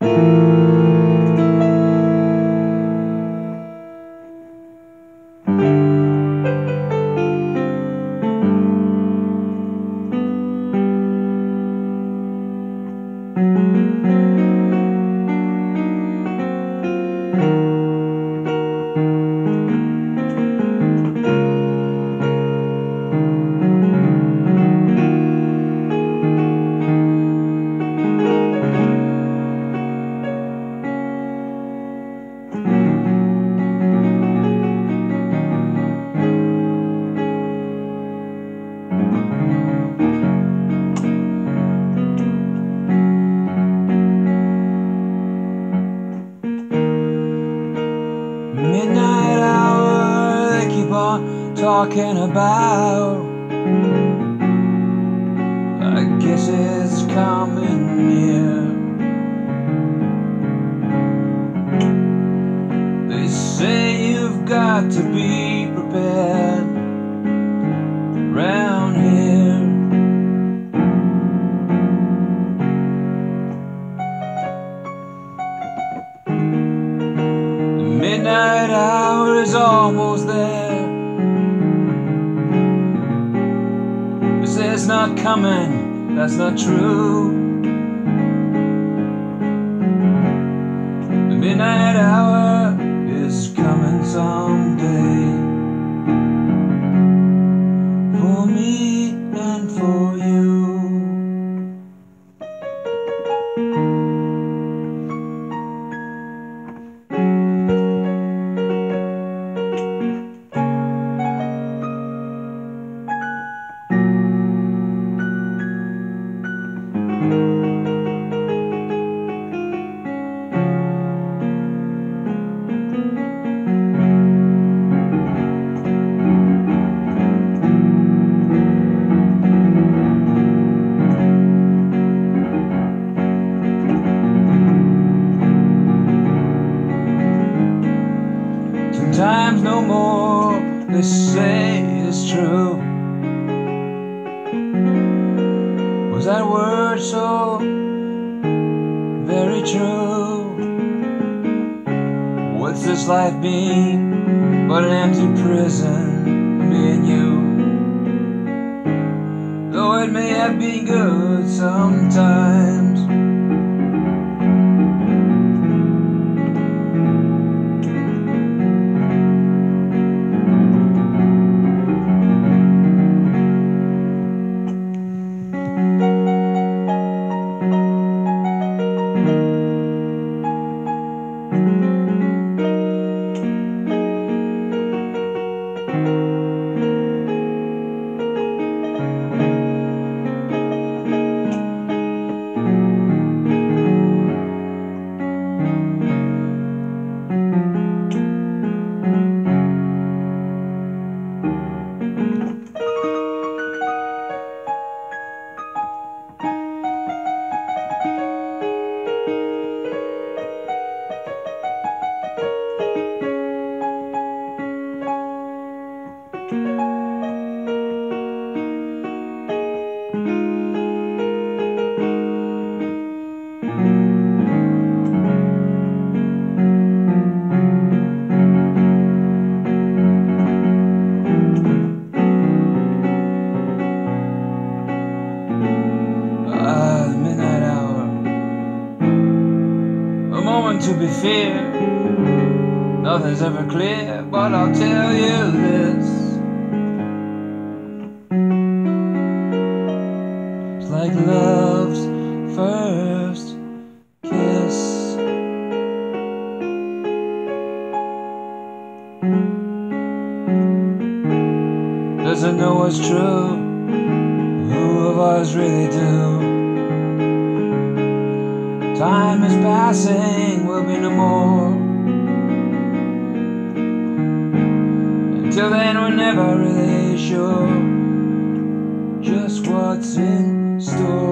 Midnight talking about. I guess it's coming near. They say you've got to be prepared round here. The midnight hour is almost there. It's not coming, that's not true. The midnight hour they say it's true. Was that word so very true? What's this life been but an empty prison, me and you? Though it may have been good sometimes. Moment to be feared. Nothing's ever clear, but I'll tell you this. It's like love's first kiss. Doesn't know what's true. Who of us really do? Time is passing, will be no more. Until then, we're never really sure just what's in store.